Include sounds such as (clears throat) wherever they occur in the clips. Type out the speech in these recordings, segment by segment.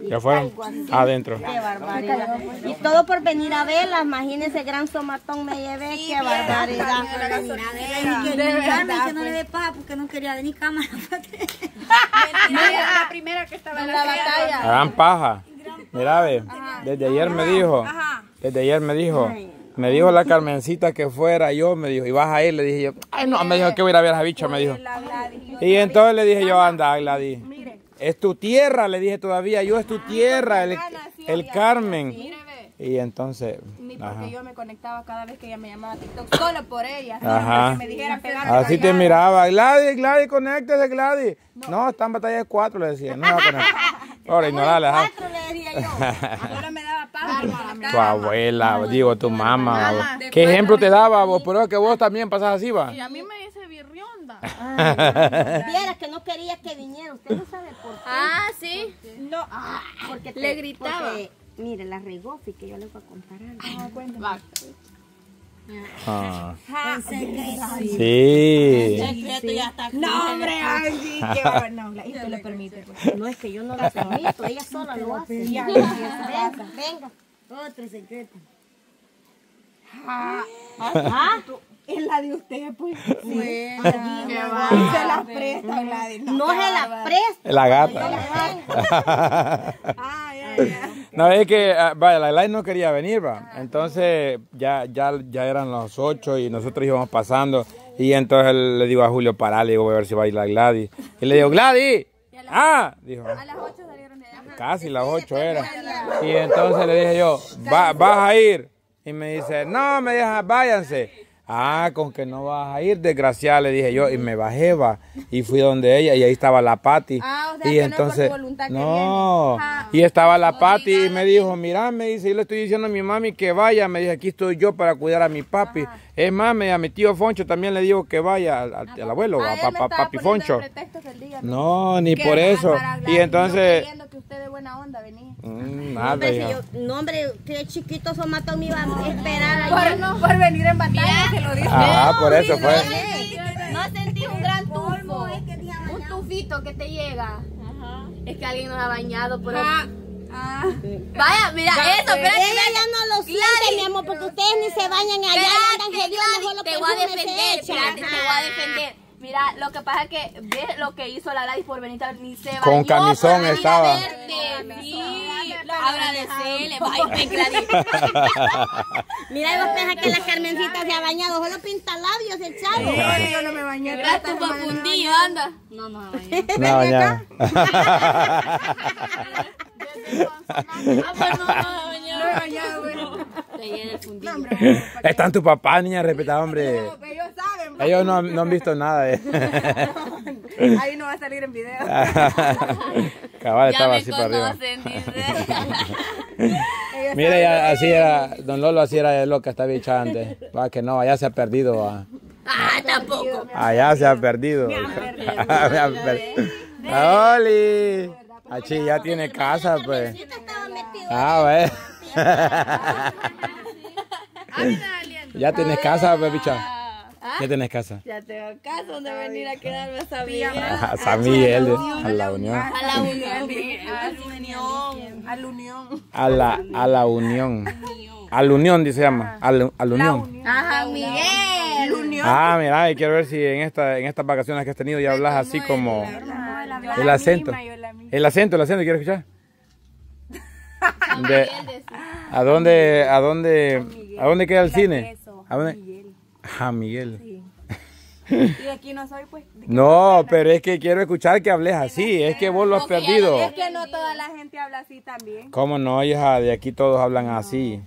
¿Ya fueron? Adentro. Qué barbaridad. Y todo por venir a verla. Imagínense, gran somatón me llevé. Qué barbaridad. que no le dé paja porque no quería venir cámara. (laughs) la primera que estaba en la batalla. Gran paja. Mira, ve, desde ayer me dijo, desde ayer me dijo, me dijo la Carmencita que fuera yo, me dijo, y vas a ir, le dije yo, ay no, me dijo que voy a ir a ver a esa bicha, me dijo. Y entonces le dije yo, anda, Gladys, es tu tierra, le dije todavía, yo es tu tierra, el, el Carmen. Y entonces, Ni ajá. porque yo me conectaba cada vez que ella me llamaba a TikTok, solo por ella. Ajá. Que me dijera. Así te miraba, Gladys, Gladys, conéctese, Gladys. No, está en batalla de cuatro, le decía, no va a conectar. (laughs) (laughs) Ahora, ignorarle, ajá. Cuatro le decía yo. Solo me daba paja. Tu abuela, digo, tu mamá. ¿Qué ejemplo te daba vos? Pero es que vos también pasás así, va. Y a mí me birrionda. (laughs) Vieras que no quería que viniera. Usted no sabe por qué. Ah, sí. No, porque te- Le gritaba. porque, mire, la regó, sí que yo les voy a contar algo. Va. Ah. Sí. Sí. No, hombre, ay, sí, qué (laughs) bárbaro. No, la te lo permite. pues. No es que yo no lo permito, ella (laughs) sola lo hace. Venga, venga. Otro secreto. Ah, Es la de usted, pues. (laughs) Qué Y se las presta, Gladys. no se la presta. La gata. (laughs) Ay, ay, ay. No, es que, ah, vaya, la Gladys no quería venir, va. Entonces, ya, ya, ya eran las ocho y nosotros íbamos pasando. Y entonces le digo a Julio, pará, le digo, voy a ver si va a ir la Gladys. Y le digo, Gladys. Ah, dijo. A las 8 salieron de allá. Casi las ocho era. Y entonces le dije yo, "Va- ¿vas a ir? Y me dice, no, me deja, váyanse. Ah, con que no vas a ir, desgraciada, le dije yo. Y me bajé, va. Y fui donde ella y ahí estaba la Pati. Ah, o sea y que no por entonces, que no. Y estaba la Pati y me dijo, mira, me dice, yo le estoy diciendo a mi mami que vaya. Me dice, aquí estoy yo para cuidar a mi papi. Es más, a mi tío Foncho también le digo que vaya, al, al- al abuelo, Ah, a estaba papi Foncho. día, No, ni por eso. Y entonces... Usted de buena onda venía. Mm, nada, Hombre, si yo, no, hombre, usted chiquito somatón me iba a esperar Por, allá. no, por venir en batalla, se lo dice. Ah, por eso fue. No sentí un gran tufo. Un tufito que te llega. Es que alguien nos ha bañado, pero. Ah, Vaya, mira eso, espérate. Ella ya no lo siente, mi amor, porque ustedes ni se bañan allá y andan hediondos, mejor te voy a defender, te voy a defender. Mira, lo que pasa es que ves lo que hizo la Gladys por venir a ni se Con bañó camisón por estaba. verte. Sí, Gladys. Mira, y vos pensás que la Carmencita se ha bañado, solo pinta labios el chavo. yo no me bañé. Mira tu papundillo, anda. No, no. Ah, pues no, no. Están tu papá, niña respetada, hombre. No. Ellos no, no han visto nada. eh. (laughs) Ahí no va a salir en video. (laughs) Cabal Ya estaba me así para arriba. conocen. (laughs) Mire, ya, así era, don Lolo así era loca esta bicha antes. Va, que no, allá se ha perdido. va. Ah, tampoco. Allá se ha perdido. Me ha perdido. Ah, Oli. Achí, ya tiene casa, pues. Estaba. Ah, bueno. Ya tienes casa, pues, bicha. Ya tienes casa. Ya tengo casa donde venir a quedarme a San Miguel. A San Miguel, a la Unión. A la unión. A la unión. A la, a la Unión. A la Unión, dice se llama. A la, a la Unión. Ajá, Miguel. Ah, mira, y quiero ver si en esta en estas vacaciones que has tenido ya hablas así como el acento. El acento, el acento, quiero escuchar. (laughs) De- ¿A dónde, a dónde, a dónde queda el cine? ¿A dónde? Ah, Miguel. (laughs) Y aquí no soy, pues. No, pero es que quiero escuchar que hables así. Es que vos lo has perdido. Es que no toda la gente habla así también. ¿Cómo no, hija? De aquí todos hablan así.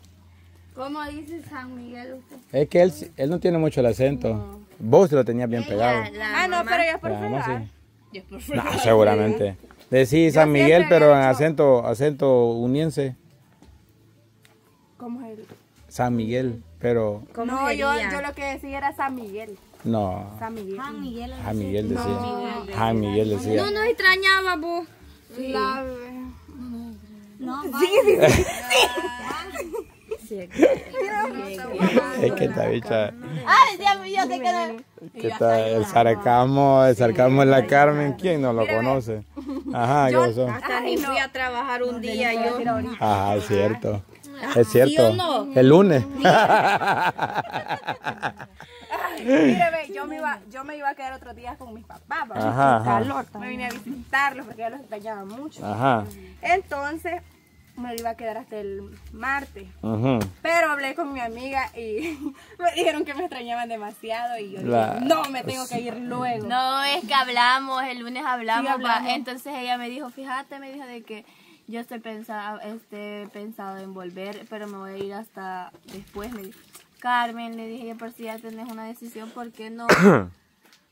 ¿Cómo dice San Miguel usted? Es que él, él no tiene mucho el acento. Vos lo tenías bien pegado. Ah, no, pero ya por La mamá fregar. sí. No, seguramente. (laughs) Decís San Miguel, pero en acento, acento uniense. ¿Cómo es el? San Miguel, pero No, yo, yo lo que decía era San Miguel. no. San Miguel. San Miguel. San Miguel decía. San Miguel decía. No nos extrañaba, vos. La... Es que esta bicha, Ay, ya, yo sé que no. que está el sarcasmo, el sarcasmo es la Carmen, ¿quién no lo conoce? Ajá, ¿qué pasó? Hasta ni fui a trabajar un día yo. Ajá, es cierto. Es cierto. El lunes. (laughs) Mire, ve, yo me iba, yo me iba a quedar otros días con mis papás. Ajá, ajá. Me vine a visitarlos porque ya los extrañaba mucho. Ajá. Entonces, me iba a quedar hasta el martes. ujú. Pero hablé con mi amiga y (laughs) me dijeron que me extrañaban demasiado y yo La- dije, no, me tengo que ir luego. No, es que hablamos, el lunes hablamos, Sí, hablamos. va. entonces ella me dijo, fíjate, me dijo de que yo estoy pensado, este, pensado en volver, pero me voy a ir hasta después, dijo. Carmen, le dije, por si ya tenés una decisión, ¿por qué no? (coughs)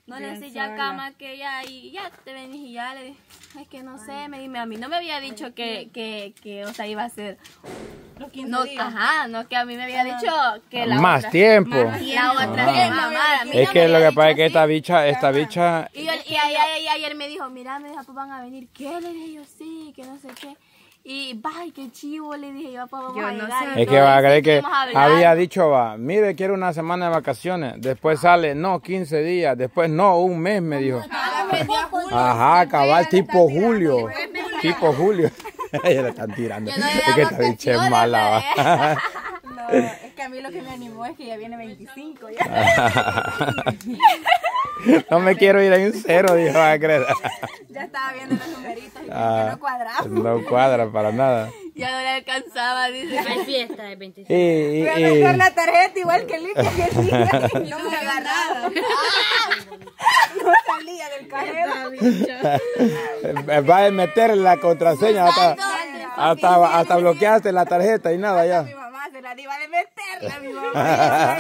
No le decís ya cama que ya y ya te venís y ya le dije, es que no sé, me dime a mí no me había dicho que, que, que o sea, iba a ser Los 15 no, días. ajá, no que a mí me había dicho que la Más otra, tiempo. la otra Ajá. mamá, a mí Es no que lo que pasa es que esta bicha, esta bicha, Y, yo- y ayer, y ayer me dijo, mira, me dijo, pues van a venir. ¿Qué? Le dije yo, sí, que no sé qué. Y, vay, qué chivo, le dije yo, pues vamos Yo a no sé. Es que va a creer que había dicho, va, mire, quiero una semana de vacaciones. Después sale, no, 15 días. Después, no, un mes, me dijo. Ajá, cabal, tipo julio. Tipo julio. Ella le están tirando. Es que esta bicha es mala, va. (laughs) Que a mí lo que me animó es que ya viene 25 ya. (laughs) No me quiero ir en cero, dijo a creer. (laughs) Ya estaba viendo los numeritos y Ah, que no cuadraba. no cuadra para nada. Ya no le alcanzaba, dice. Hay fiesta de 25. Y, y- Voy a y- dejar la tarjeta igual que limpia que el día. (laughs) No me agarraba. No salía del cajero. va a meter la contraseña hasta, hasta, hasta bloqueaste la tarjeta y nada ya. La a meterla, mi mamá.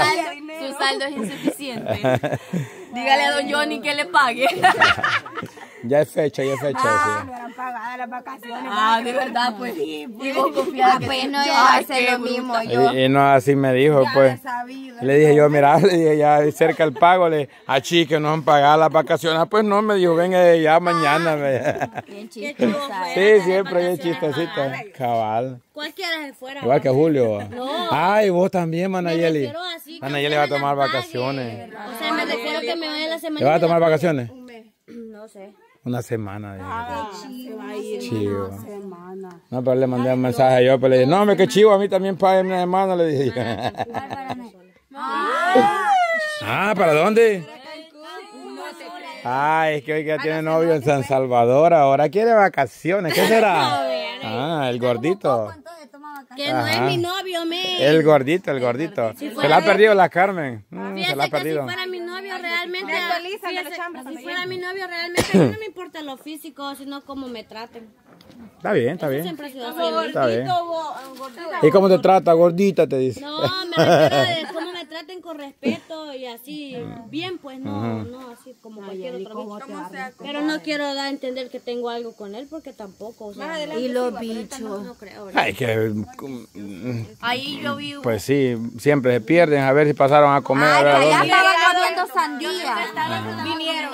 (laughs) Su saldo es insuficiente. (laughs) Dígale a don Johnny que le pague. (laughs) Ya es fecha, ya es fecha. Ah, sí. no eran pagadas las vacaciones. Ah, de verdad, pues. Y vos confiás que- Pues no iba a hacer lo mismo yo. Y, y no, así me dijo, pues. Sabido. Le dije yo, mira, le dije ya cerca el pago, le achí que nos han pagado las vacaciones. Ah, Pues no, me dijo, venga ya mañana. me- Bien chistosa. Sí, siempre bien chistosita. Cabal. Cualquiera se fuera. Igual que Julio. Ay, vos también, Manayeli. Manayeli va a tomar vacaciones. O sea, me refiero que me vaya la semana. ¿Le va a tomar vacaciones? (clears throat) No sé. Una semana. dije. Chivo. No, pero le mandé un mensaje yo, pero le dije, no, hombre, qué chivo, a mí también paguen una semana, le dije. (laughs) ah, ¿para dónde? Ay, es que hoy ya tiene novio en San Salvador, ahora quiere vacaciones, ¿qué (laughs) será? Ah, el gordito. Que no es mi novio, me. El gordito, el gordito. Se la ha perdido la Carmen. Mm, se la ha que perdido. Fuera mi novio realmente, si fuera mi novio realmente, no me importa lo físico, sino cómo me traten. Está bien, está bien. Siempre. Está bien. ¿Y cómo te trata, gordita? Te dice. No, me refiero de (laughs) cómo me traten con respeto y así, bien, pues no, no así como cualquier otro bicho. Pero no quiero dar a entender que tengo algo con él porque tampoco, o sea, Y los bichos. Ay, que. mm, Ahí yo vi Pues sí, siempre se pierden. A ver si pasaron a comer. Sandía. Vinieron.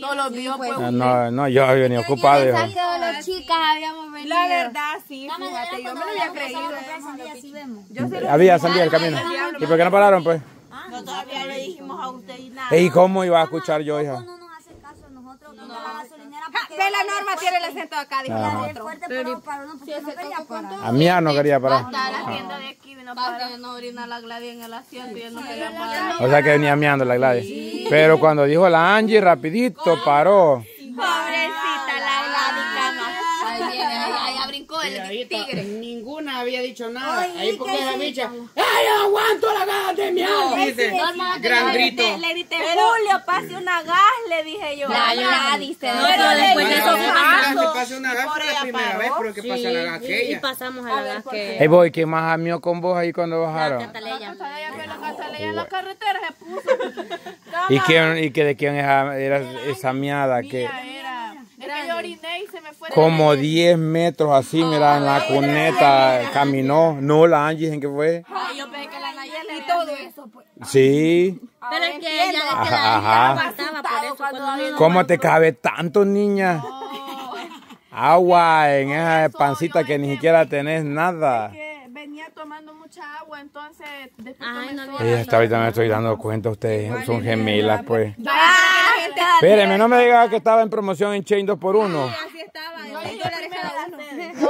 No los vio, pues. Ah, No, no, yo había venido ocupado. hijo. que las chicas habíamos venido. La verdad, sí, fíjate, yo me lo había creído. Había sandía el camino. ¿Y por qué no pararon, pues? Todavía le dijimos a usted y nada. ¿Y cómo iba a escuchar yo, hija? No nos hace caso nosotros con la gasolinera La norma tiene el acento acá, dijo Ajá. nosotros. fuerte, pero para no, porque no quería parar. A mí ya no quería parar. Hasta la tienda de aquí vino para que no orina la Gladys en el asiento y él no quería parar. O sea que venía meando la Gladys. Pero cuando dijo la Angie, rapidito paró. Pobrecita la Gladys, cama. Ahí viene, ahí, ahí brincó el tigre. Había dicho nada. Ahí porque la bicha. ¡Ay, aguanto la gana de miau! Dice. Gran grito. Le grité, Julio, pase una gas, le dije yo. La Gladys se Pero después de eso se pase una gas fue la primera vez, pero que pasa la gas Y pasamos a la gas que Hey, boy, ¿quién más amió con vos ahí cuando bajaron? Cataleya. en la carretera se puso. ¿Y, quién, y que de quién era, era esa miada? Que Era yo oriné y se me fue. como 10 metros así, mira, en la cuneta caminó. No, la Angie, ¿en qué fue? Ay, yo pensé que la Nayeli y todo eso. Pues. Sí. Pero es que ella de que Ajá, la ajá. aguantaba por eso cuando no ¿Cómo te cabe tanto, niña? Agua en esa pancita que ni siquiera tenés nada. Que venía tomando mucha agua, entonces después Ay, no hasta ahorita me estoy dando cuenta, ustedes son gemelas, pues. Ah, Espérenme, no me diga que estaba en promoción en Chain 2x1. No,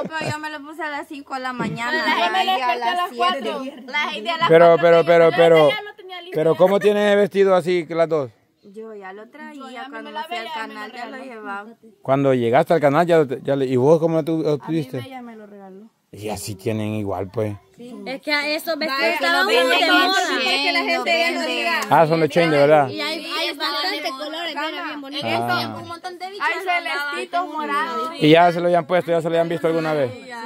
pero yo me lo puse a las 5 de la mañana. Me y a las las 7. 4. La Heidi a las Pero, cuatro pero, me pero, pero, "Ya lo tenía listo". pero, ¿cómo tienes el vestido así que las dos? Yo ya lo traía cuando la me fui al canal, ya lo llevaba. Cuando llegaste al canal, ya, ya le- ¿y vos cómo lo tu- lo A mí tuviste? ella me lo regaló. Y así tienen igual, pues. Es que a esos vestidos que estaban muy de moda. que la gente ya no diga. Ah, son de Chain, de verdad. Y hay, hay bastantes colores, mira, bien bonitos. Ah. Un montón de Hay celestitos morados. Y ya se lo habían puesto, ya se lo habían visto alguna vez. Sí, ya.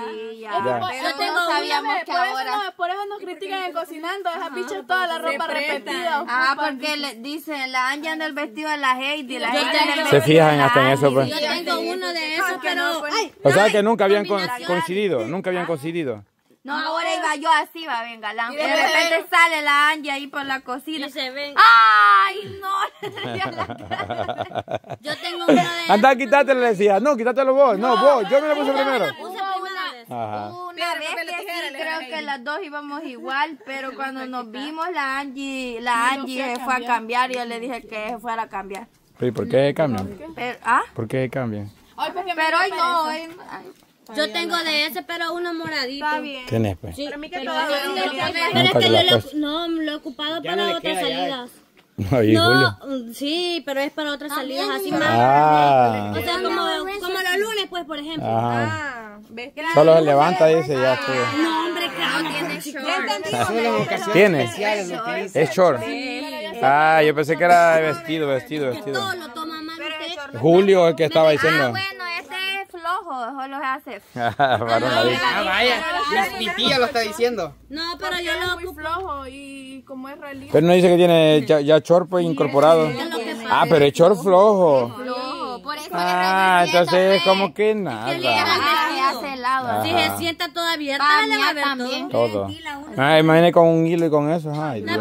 Ya. Pero tengo no una sabíamos que por, eso ahora... no, por eso nos critican en cocinando. Esas bichas toda la ropa repetida. Ah, porque le dicen, la Anja anda el vestido de la Heidi, la Heidi anda el Se fijan hasta en eso, pues. Yo tengo uno de esos, pero... Ay, O sea que nunca habían coincidido, nunca habían coincidido. No, ahora iba yo así, va, bien galán. De repente sale la Angie ahí por la cocina. y se ven. ¡Ay, no! (laughs) Yo tengo uno de Anda, quítatelo, le decía. No, quítatelo vos. No, vos. Yo me lo puse primero. Puse primera vez. Ajá. Una vez que sí, creo que las dos íbamos (laughs) igual, pero cuando nos vimos la Angie, la Angie se fue a cambiar y yo le dije que se fuera a cambiar. ¿Y por qué cambian? Pero, ¿ah? ¿Por qué cambian? Ay, porque me Pero hoy no, hoy Yo tengo de ese, pero uno moradito. está bien. ¿Quién es, pues? Sí, pero, pero Nunca es que te lo has yo lo, no, lo he ocupado Ya para no otras salidas. (laughs) No. No, mm, sí, pero es para otras salidas así más. Ah. O sea, como, como los lunes, pues, por ejemplo. Ajá. Solo se levanta, dice, ya estuvo. No, hombre, claro. Ocasiones ¿Tiene? lo utiliza. Es short. Ah, yo pensé que era vestido, vestido, vestido. Todo lo toma mal usted. Julio, el que estaba Ah, diciendo. Flojo, solo hace. (laughs) Ahí. Ah, vaya. Mi tía lo está diciendo. No, pero yo lo muy flojo y como es realista. Pero no dice que tiene ya, ya short pues, incorporado. Ah, pero es short flojo. Flojo, por eso Ah, entonces es como que nada. Ah, helado. Si se sienta toda abierta, Ah, le va a ver todo. también. Todo. Ah, imagínate con un hilo y con eso. Ay, Dios.